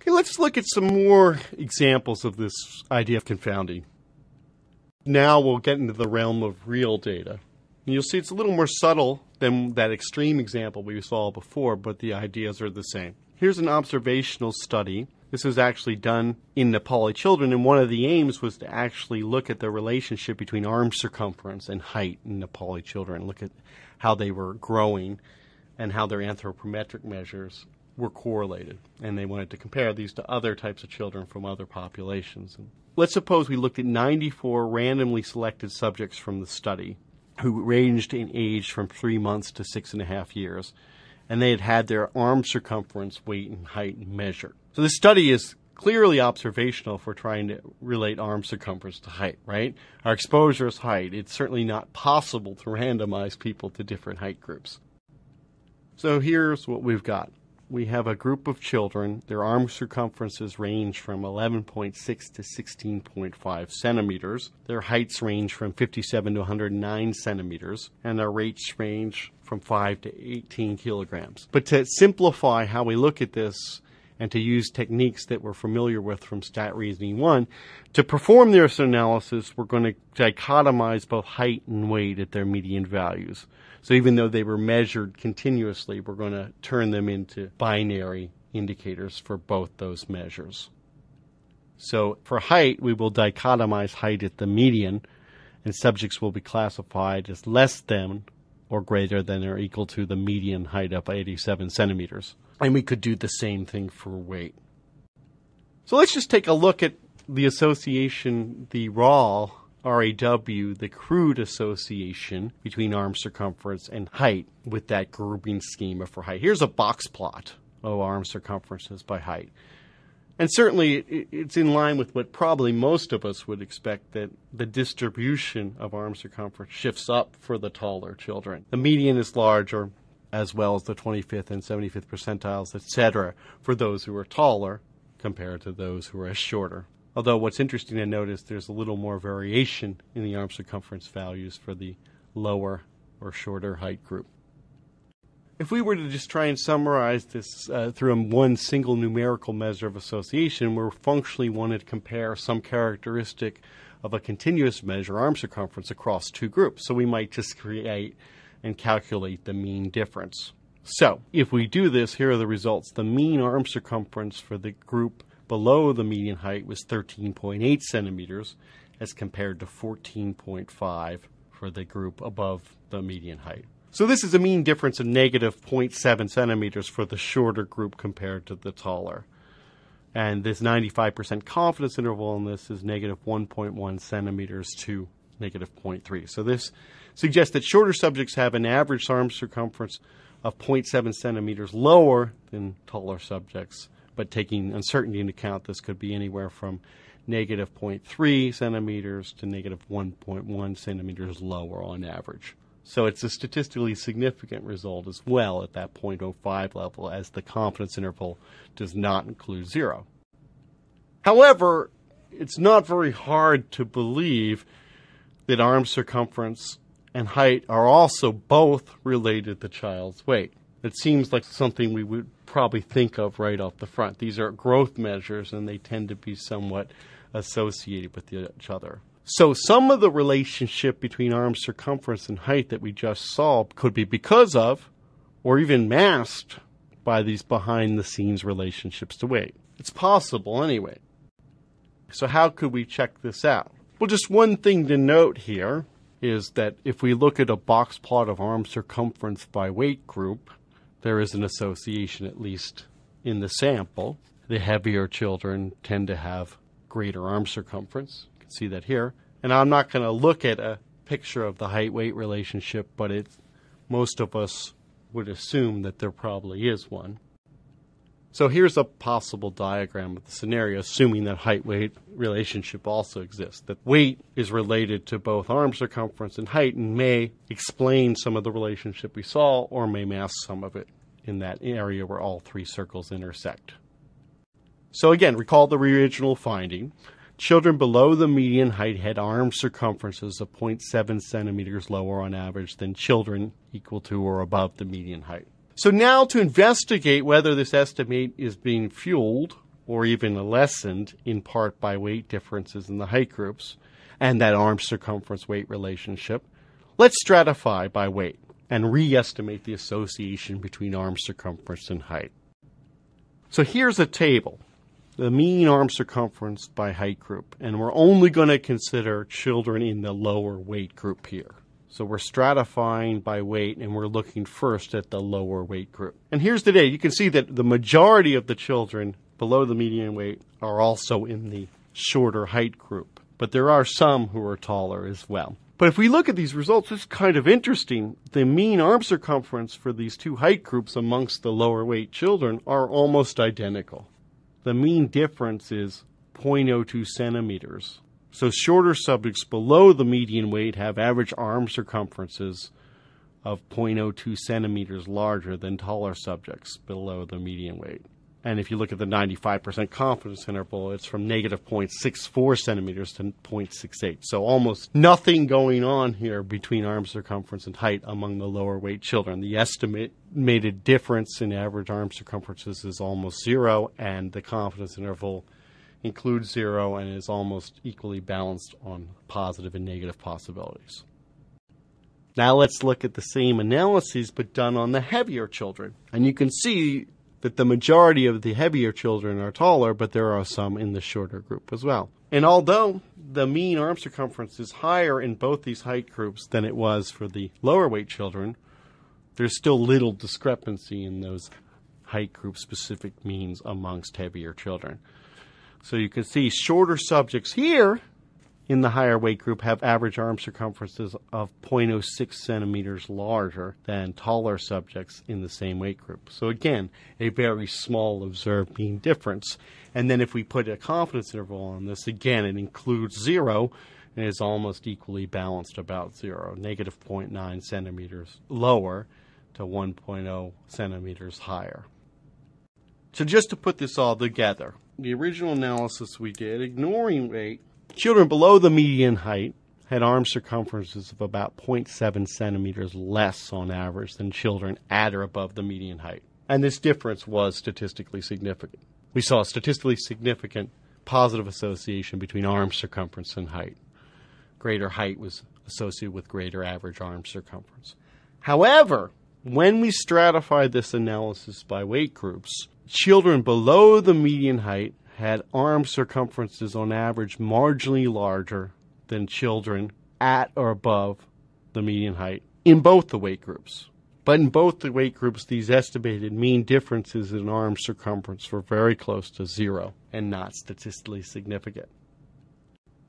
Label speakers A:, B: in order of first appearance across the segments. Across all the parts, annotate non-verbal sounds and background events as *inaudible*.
A: Okay, let's look at some more examples of this idea of confounding. Now we'll get into the realm of real data. And you'll see it's a little more subtle than that extreme example we saw before, but the ideas are the same. Here's an observational study. This was actually done in Nepali children, and one of the aims was to actually look at the relationship between arm circumference and height in Nepali children, look at how they were growing and how their anthropometric measures were correlated. And they wanted to compare these to other types of children from other populations. And let's suppose we looked at 94 randomly selected subjects from the study who ranged in age from three months to six and a half years. And they had had their arm circumference, weight, and height measured. So this study is clearly observational for trying to relate arm circumference to height, right? Our exposure is height. It's certainly not possible to randomize people to different height groups. So here's what we've got. We have a group of children. Their arm circumferences range from 11.6 to 16.5 centimeters. Their heights range from 57 to 109 centimeters, and their weights range from 5 to 18 kilograms. But to simplify how we look at this, and to use techniques that we're familiar with from Stat Reasoning 1. To perform this analysis, we're going to dichotomize both height and weight at their median values. So even though they were measured continuously, we're going to turn them into binary indicators for both those measures. So for height, we will dichotomize height at the median, and subjects will be classified as less than or greater than or equal to the median height of 87 centimeters. And we could do the same thing for weight. So let's just take a look at the association, the raw RAW, the crude association between arm circumference and height with that grouping schema for height. Here's a box plot of arm circumferences by height. And certainly it's in line with what probably most of us would expect that the distribution of arm circumference shifts up for the taller children. The median is larger, as well as the 25th and 75th percentiles, etc., for those who are taller compared to those who are shorter. Although what's interesting to note is there's a little more variation in the arm circumference values for the lower or shorter height group. If we were to just try and summarize this uh, through one single numerical measure of association, we functionally wanted to compare some characteristic of a continuous measure arm circumference across two groups. So we might just create and calculate the mean difference. So if we do this, here are the results. The mean arm circumference for the group below the median height was 13.8 centimeters as compared to 14.5 for the group above the median height. So this is a mean difference of negative 0.7 centimeters for the shorter group compared to the taller. And this 95% confidence interval in this is negative 1.1 centimeters to negative 0.3. So this suggests that shorter subjects have an average arm circumference of 0.7 centimeters lower than taller subjects. But taking uncertainty into account, this could be anywhere from negative 0.3 centimeters to negative 1.1 centimeters lower on average. So it's a statistically significant result as well at that 0.05 level, as the confidence interval does not include zero. However, it's not very hard to believe that arm circumference and height are also both related to the child's weight. It seems like something we would probably think of right off the front. These are growth measures and they tend to be somewhat associated with each other. So some of the relationship between arm circumference and height that we just saw could be because of, or even masked by these behind the scenes relationships to weight. It's possible anyway. So how could we check this out? Well, just one thing to note here is that if we look at a box plot of arm circumference by weight group, there is an association, at least in the sample. The heavier children tend to have greater arm circumference You can see that here. And I'm not going to look at a picture of the height weight relationship, but it, most of us would assume that there probably is one. So here's a possible diagram of the scenario, assuming that height weight relationship also exists. That weight is related to both arm circumference and height and may explain some of the relationship we saw or may mask some of it in that area where all three circles intersect. So again, recall the original finding. Children below the median height had arm circumferences of 0.7 centimeters lower on average than children equal to or above the median height. So now to investigate whether this estimate is being fueled or even lessened in part by weight differences in the height groups and that arm circumference weight relationship, let's stratify by weight and re-estimate the association between arm circumference and height. So here's a table, the mean arm circumference by height group, and we're only going to consider children in the lower weight group here. So we're stratifying by weight and we're looking first at the lower weight group. And here's the data. You can see that the majority of the children below the median weight are also in the shorter height group. But there are some who are taller as well. But if we look at these results, it's kind of interesting. The mean arm circumference for these two height groups amongst the lower weight children are almost identical. The mean difference is 0.02 centimeters. So shorter subjects below the median weight have average arm circumferences of 0.02 centimeters larger than taller subjects below the median weight. And if you look at the 95% confidence interval, it's from negative 0.64 centimeters to 0.68. So almost nothing going on here between arm circumference and height among the lower weight children. The estimated difference in average arm circumferences is almost zero, and the confidence interval includes zero and is almost equally balanced on positive and negative possibilities. Now let's look at the same analyses but done on the heavier children. And you can see that the majority of the heavier children are taller, but there are some in the shorter group as well. And although the mean arm circumference is higher in both these height groups than it was for the lower weight children, there's still little discrepancy in those height group specific means amongst heavier children. So you can see shorter subjects here in the higher weight group have average arm circumferences of 0.06 centimeters larger than taller subjects in the same weight group. So again, a very small observed mean difference. And then if we put a confidence interval on this, again, it includes zero and is almost equally balanced about zero, negative 0.9 centimeters lower to 1.0 centimeters higher. So just to put this all together, the original analysis we did, ignoring weight, Children below the median height had arm circumferences of about 0.7 centimeters less on average than children at or above the median height. And this difference was statistically significant. We saw a statistically significant positive association between arm circumference and height. Greater height was associated with greater average arm circumference. However, when we stratified this analysis by weight groups, children below the median height had arm circumferences on average marginally larger than children at or above the median height in both the weight groups. But in both the weight groups, these estimated mean differences in arm circumference were very close to zero and not statistically significant.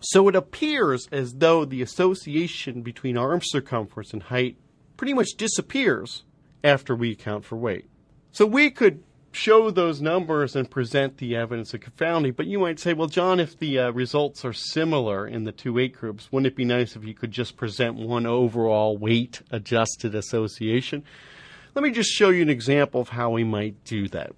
A: So it appears as though the association between arm circumference and height pretty much disappears after we account for weight. So we could show those numbers and present the evidence of confounding. But you might say, well, John, if the uh, results are similar in the two weight groups, wouldn't it be nice if you could just present one overall weight adjusted association? Let me just show you an example of how we might do that.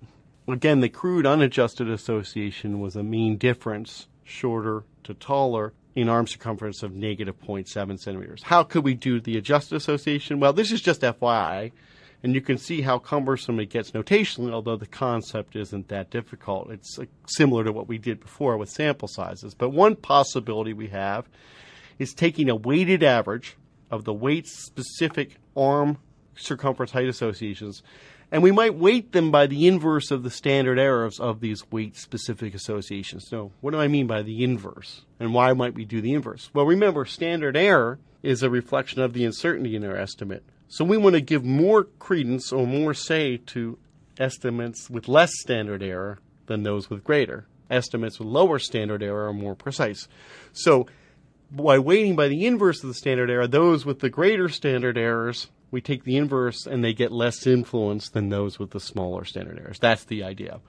A: Again, the crude unadjusted association was a mean difference, shorter to taller, in arm circumference of negative 0.7 centimeters. How could we do the adjusted association? Well, this is just FYI and you can see how cumbersome it gets notationally, although the concept isn't that difficult. It's similar to what we did before with sample sizes. But one possibility we have is taking a weighted average of the weight specific arm circumference height associations, and we might weight them by the inverse of the standard errors of these weight specific associations. So, what do I mean by the inverse? And why might we do the inverse? Well, remember, standard error is a reflection of the uncertainty in our estimate. So we want to give more credence or more say to estimates with less standard error than those with greater. Estimates with lower standard error are more precise. So by weighting by the inverse of the standard error, those with the greater standard errors, we take the inverse and they get less influence than those with the smaller standard errors. That's the idea.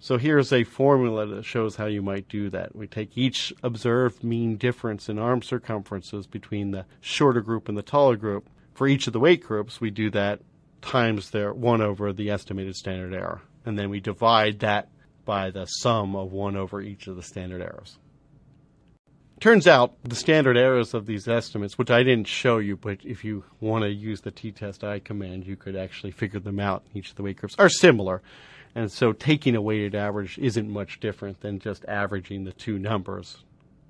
A: So here's a formula that shows how you might do that. We take each observed mean difference in arm circumferences between the shorter group and the taller group, for each of the weight groups, we do that times their 1 over the estimated standard error. And then we divide that by the sum of 1 over each of the standard errors. Turns out the standard errors of these estimates, which I didn't show you, but if you want to use the t-test I command, you could actually figure them out each of the weight groups, are similar. And so taking a weighted average isn't much different than just averaging the two numbers,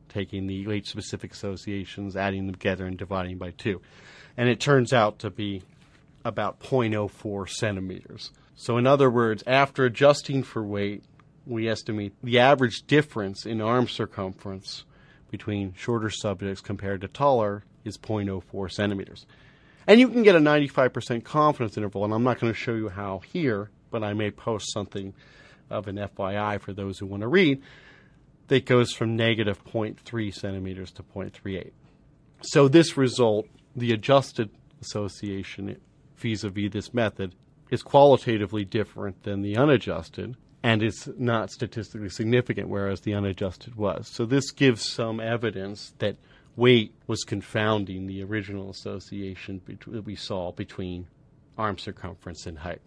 A: taking the weight-specific associations, adding them together, and dividing by two. And it turns out to be about 0.04 centimeters. So, in other words, after adjusting for weight, we estimate the average difference in arm circumference between shorter subjects compared to taller is 0.04 centimeters. And you can get a 95% confidence interval, and I'm not going to show you how here, but I may post something of an FYI for those who want to read, that goes from negative 0.3 centimeters to 0.38. So this result, the adjusted association vis a vis this method, is qualitatively different than the unadjusted and is not statistically significant, whereas the unadjusted was. So this gives some evidence that weight was confounding the original association that we saw between arm circumference and height.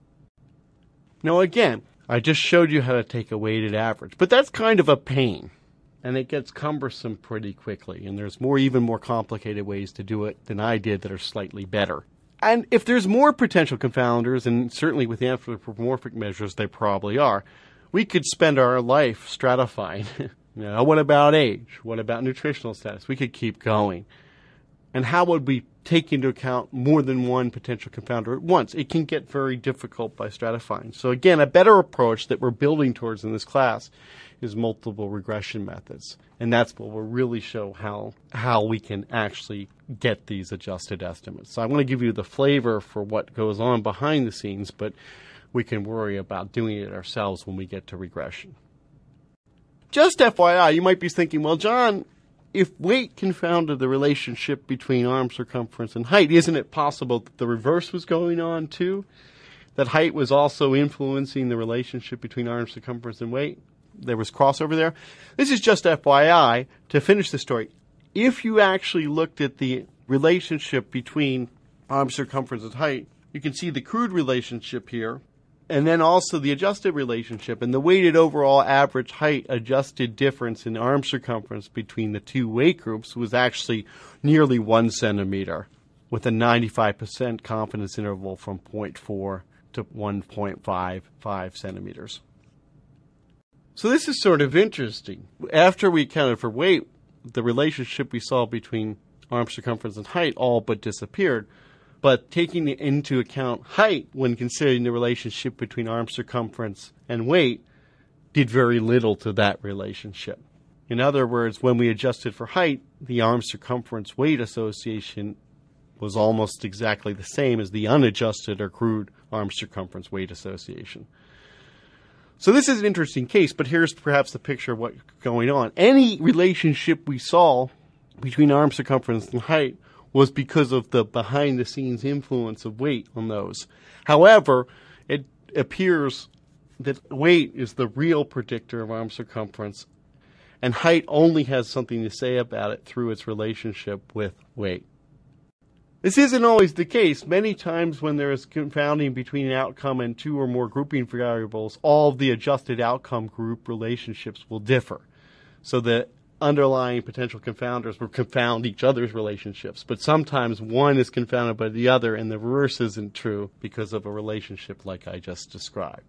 A: Now, again, I just showed you how to take a weighted average, but that's kind of a pain. And it gets cumbersome pretty quickly. And there's more, even more complicated ways to do it than I did that are slightly better. And if there's more potential confounders, and certainly with anthropomorphic measures, they probably are, we could spend our life stratifying. *laughs* what about age? What about nutritional status? We could keep going. And how would we take into account more than one potential confounder at once. It can get very difficult by stratifying. So again, a better approach that we're building towards in this class is multiple regression methods. And that's what will really show how how we can actually get these adjusted estimates. So I'm going to give you the flavor for what goes on behind the scenes, but we can worry about doing it ourselves when we get to regression. Just FYI, you might be thinking, well, John, if weight confounded the relationship between arm circumference and height, isn't it possible that the reverse was going on too? That height was also influencing the relationship between arm circumference and weight? There was crossover there. This is just FYI to finish the story. If you actually looked at the relationship between arm circumference and height, you can see the crude relationship here and then also the adjusted relationship and the weighted overall average height adjusted difference in arm circumference between the two weight groups was actually nearly one centimeter with a 95% confidence interval from 0.4 to 1.55 centimeters. So this is sort of interesting. After we accounted for weight, the relationship we saw between arm circumference and height all but disappeared but taking into account height when considering the relationship between arm circumference and weight did very little to that relationship. In other words, when we adjusted for height, the arm circumference weight association was almost exactly the same as the unadjusted or crude arm circumference weight association. So this is an interesting case, but here's perhaps the picture of what's going on. Any relationship we saw between arm circumference and height was because of the behind the scenes influence of weight on those. However, it appears that weight is the real predictor of arm circumference, and height only has something to say about it through its relationship with weight. This isn't always the case. Many times, when there is confounding between an outcome and two or more grouping variables, all the adjusted outcome group relationships will differ. So the underlying potential confounders will confound each other's relationships. But sometimes one is confounded by the other, and the reverse isn't true because of a relationship like I just described.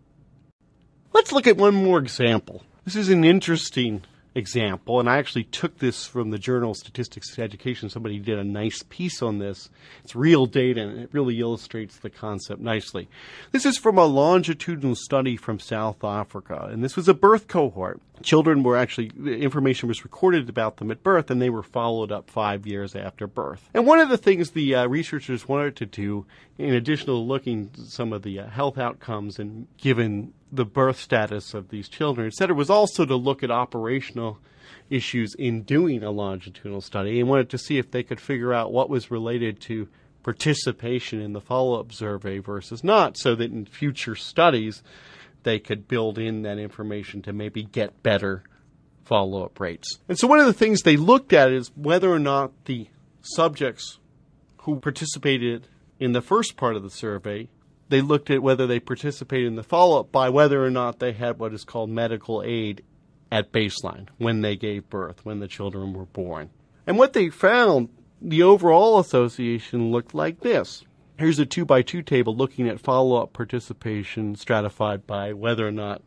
A: Let's look at one more example. This is an interesting example, and I actually took this from the Journal Statistics Education. Somebody did a nice piece on this. It's real data, and it really illustrates the concept nicely. This is from a longitudinal study from South Africa, and this was a birth cohort. Children were actually, information was recorded about them at birth, and they were followed up five years after birth. And one of the things the uh, researchers wanted to do, in addition to looking some of the uh, health outcomes and given the birth status of these children, etc., was also to look at operational issues in doing a longitudinal study and wanted to see if they could figure out what was related to participation in the follow up survey versus not, so that in future studies they could build in that information to maybe get better follow up rates. And so one of the things they looked at is whether or not the subjects who participated in the first part of the survey they looked at whether they participated in the follow up by whether or not they had what is called medical aid at baseline when they gave birth, when the children were born. And what they found, the overall association looked like this. Here's a two by two table looking at follow up participation stratified by whether or not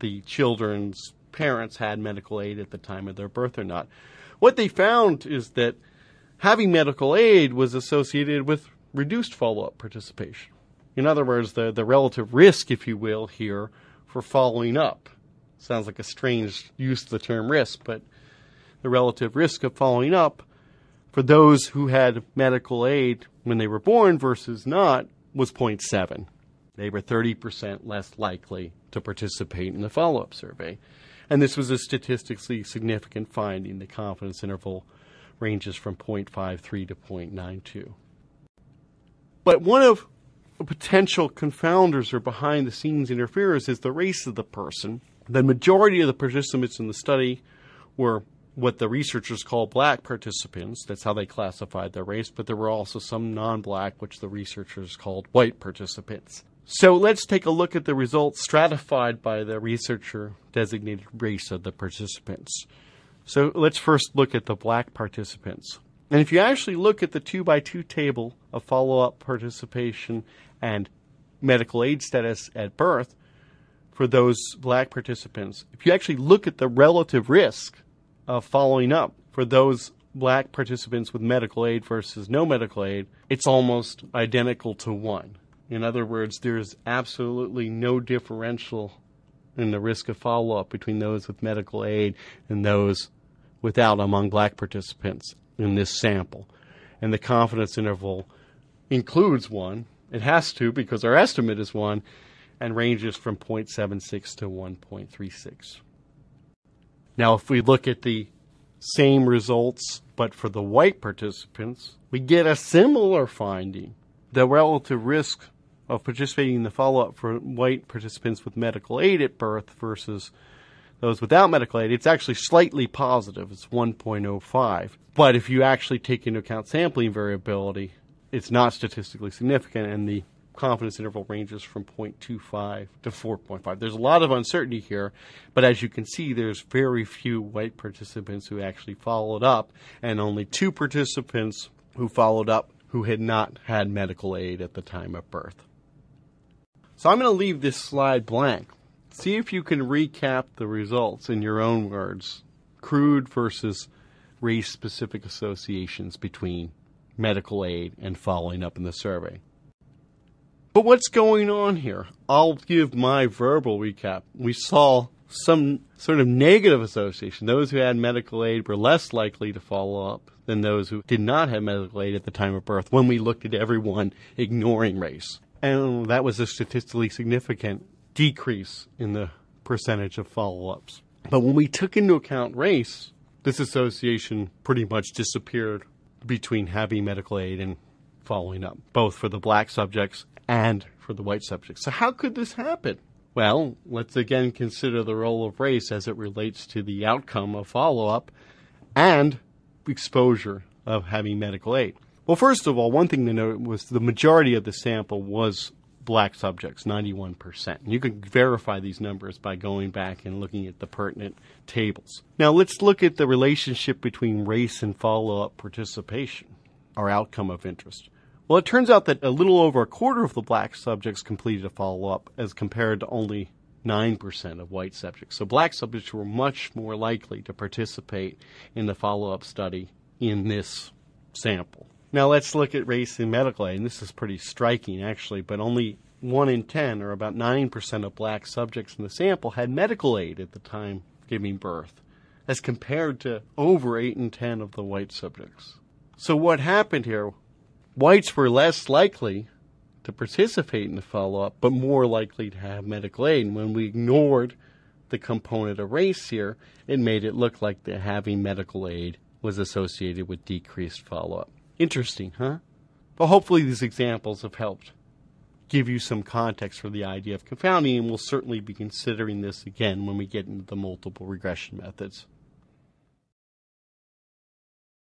A: the children's parents had medical aid at the time of their birth or not. What they found is that having medical aid was associated with reduced follow up participation. In other words, the, the relative risk, if you will, here for following up. Sounds like a strange use of the term risk, but the relative risk of following up for those who had medical aid when they were born versus not was 0.7. They were 30% less likely to participate in the follow up survey. And this was a statistically significant finding. The confidence interval ranges from 0.53 to 0.92. But one of potential confounders or behind the scenes interferers is the race of the person. The majority of the participants in the study were what the researchers call black participants. That's how they classified their race, but there were also some non black, which the researchers called white participants. So let's take a look at the results stratified by the researcher designated race of the participants. So let's first look at the black participants. And if you actually look at the two by two table of follow up participation and medical aid status at birth for those black participants, if you actually look at the relative risk of following up for those black participants with medical aid versus no medical aid, it's almost identical to one. In other words, there's absolutely no differential in the risk of follow up between those with medical aid and those without among black participants in this sample. And the confidence interval includes one. It has to because our estimate is one and ranges from 0.76 to 1.36. Now, if we look at the same results, but for the white participants, we get a similar finding. The relative risk of participating in the follow up for white participants with medical aid at birth versus those without medical aid, it's actually slightly positive. It's 1.05. But if you actually take into account sampling variability, it's not statistically significant, and the confidence interval ranges from 0.25 to 4.5. There's a lot of uncertainty here, but as you can see, there's very few white participants who actually followed up, and only two participants who followed up who had not had medical aid at the time of birth. So I'm going to leave this slide blank. See if you can recap the results in your own words crude versus race specific associations between medical aid and following up in the survey. But what's going on here? I'll give my verbal recap. We saw some sort of negative association. Those who had medical aid were less likely to follow up than those who did not have medical aid at the time of birth when we looked at everyone ignoring race. And that was a statistically significant decrease in the percentage of follow ups. But when we took into account race, this association pretty much disappeared between having medical aid and following up, both for the black subjects and for the white subjects. So, how could this happen? Well, let's again consider the role of race as it relates to the outcome of follow up and exposure of having medical aid. Well, first of all, one thing to note was the majority of the sample was black subjects, 91%. You can verify these numbers by going back and looking at the pertinent tables. Now, let's look at the relationship between race and follow up participation, our outcome of interest. Well, it turns out that a little over a quarter of the black subjects completed a follow up as compared to only 9% of white subjects. So black subjects were much more likely to participate in the follow up study in this sample. Now let's look at race and medical aid. And this is pretty striking, actually, but only 1 in 10, or about 9% of black subjects in the sample, had medical aid at the time giving birth, as compared to over 8 in 10 of the white subjects. So what happened here? Whites were less likely to participate in the follow up, but more likely to have medical aid. And when we ignored the component of race here, it made it look like having medical aid was associated with decreased follow up. Interesting, huh? But hopefully these examples have helped give you some context for the idea of confounding, and we'll certainly be considering this again when we get into the multiple regression methods.